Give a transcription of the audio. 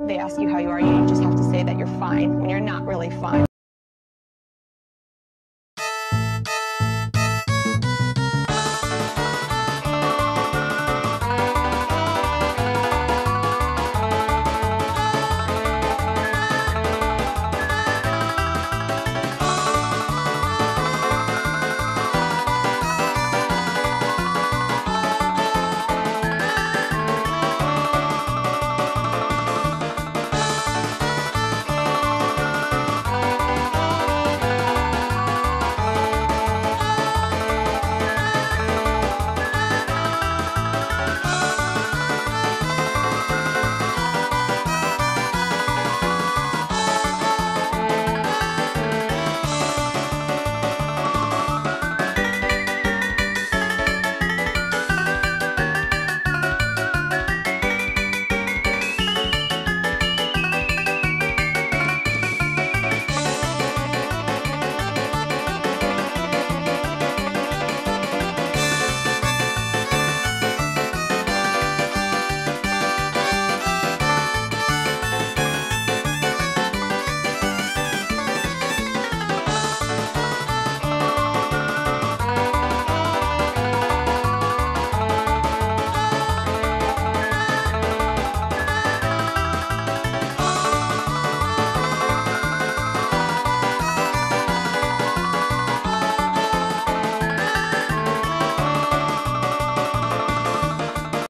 They ask you how you are, you just have to say that you're fine when you're not really fine.